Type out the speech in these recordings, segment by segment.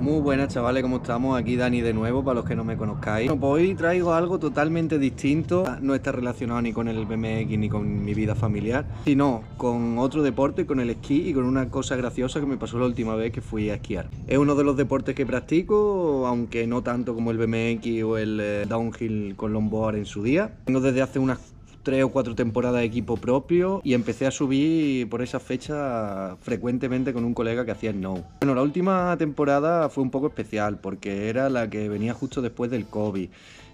Muy buenas chavales, ¿cómo estamos? Aquí Dani de nuevo, para los que no me conozcáis. Bueno, pues hoy traigo algo totalmente distinto, no está relacionado ni con el BMX ni con mi vida familiar, sino con otro deporte, con el esquí y con una cosa graciosa que me pasó la última vez que fui a esquiar. Es uno de los deportes que practico, aunque no tanto como el BMX o el eh, downhill con longboard en su día. Tengo desde hace unas tres o cuatro temporadas de equipo propio y empecé a subir por esa fecha frecuentemente con un colega que hacía snow. Bueno, la última temporada fue un poco especial porque era la que venía justo después del COVID.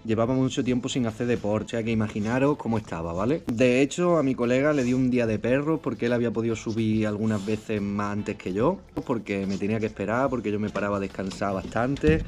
Llevaba mucho tiempo sin hacer deporte, o que imaginaros cómo estaba, ¿vale? De hecho, a mi colega le di un día de perro porque él había podido subir algunas veces más antes que yo, porque me tenía que esperar, porque yo me paraba a descansar bastante.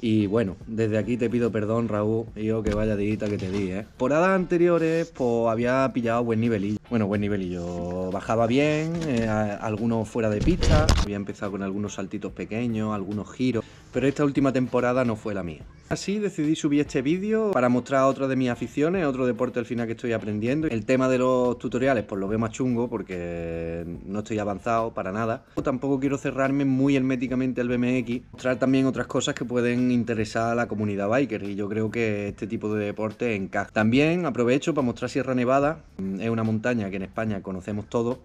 Y bueno, desde aquí te pido perdón, Raúl, yo que vaya dita que te di, ¿eh? Temporadas anteriores, pues había pillado buen nivelillo. Bueno, buen nivelillo. Bajaba bien, eh, algunos fuera de pista. Había empezado con algunos saltitos pequeños, algunos giros. Pero esta última temporada no fue la mía. Así decidí subir este vídeo para mostrar otra de mis aficiones, otro deporte al final que estoy aprendiendo. El tema de los tutoriales pues lo veo más chungo porque no estoy avanzado para nada. Tampoco quiero cerrarme muy herméticamente al BMX, mostrar también otras cosas que pueden interesar a la comunidad biker y yo creo que este tipo de deporte encaja. También aprovecho para mostrar Sierra Nevada, es una montaña que en España conocemos todos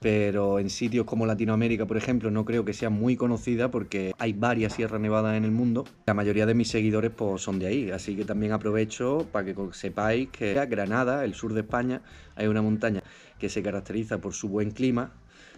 pero en sitios como Latinoamérica, por ejemplo, no creo que sea muy conocida porque hay varias sierras nevadas en el mundo. La mayoría de mis seguidores pues, son de ahí, así que también aprovecho para que sepáis que Granada, el sur de España, hay una montaña que se caracteriza por su buen clima.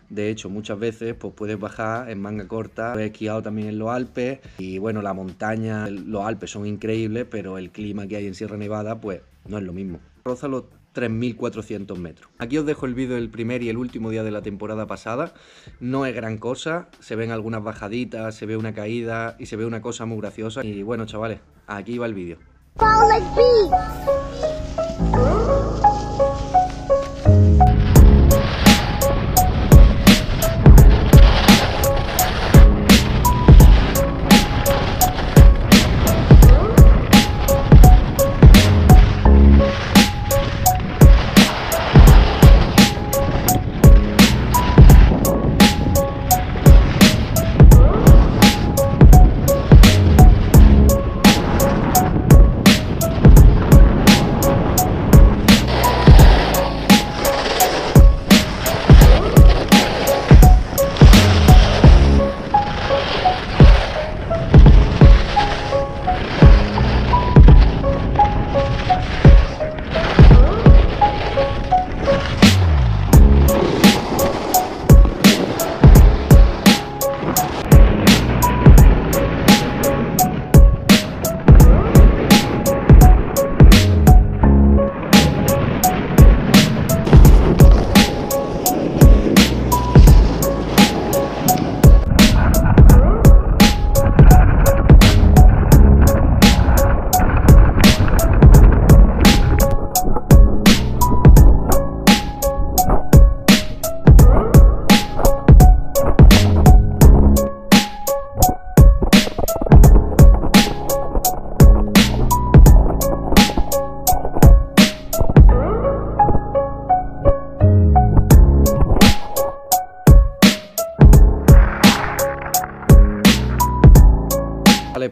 De hecho, muchas veces pues, puedes bajar en manga corta. He esquiado también en los Alpes y bueno, la montaña, los Alpes son increíbles, pero el clima que hay en Sierra Nevada pues no es lo mismo. Rózalo 3.400 metros. Aquí os dejo el vídeo del primer y el último día de la temporada pasada. No es gran cosa, se ven algunas bajaditas, se ve una caída y se ve una cosa muy graciosa. Y bueno, chavales, aquí va el vídeo.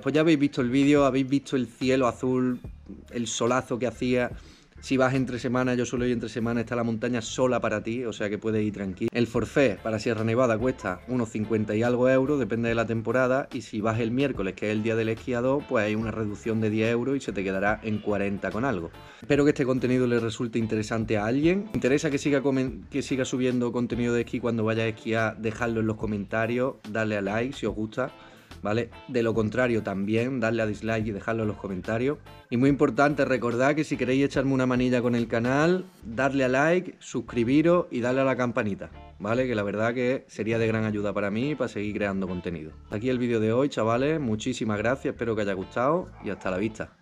Pues ya habéis visto el vídeo, habéis visto el cielo azul, el solazo que hacía. Si vas entre semana, yo suelo ir entre semana, está la montaña sola para ti, o sea que puedes ir tranquilo. El forfait para Sierra Nevada cuesta unos 50 y algo euros, depende de la temporada, y si vas el miércoles, que es el día del esquiador, pues hay una reducción de 10 euros y se te quedará en 40 con algo. Espero que este contenido le resulte interesante a alguien. ¿Te interesa que siga, que siga subiendo contenido de esquí cuando vaya a esquiar? Dejadlo en los comentarios, darle a like si os gusta. ¿Vale? De lo contrario, también darle a dislike y dejarlo en los comentarios. Y muy importante, recordad que si queréis echarme una manilla con el canal, darle a like, suscribiros y darle a la campanita, ¿vale? Que la verdad que sería de gran ayuda para mí para seguir creando contenido. Aquí el vídeo de hoy, chavales. Muchísimas gracias, espero que haya gustado y hasta la vista.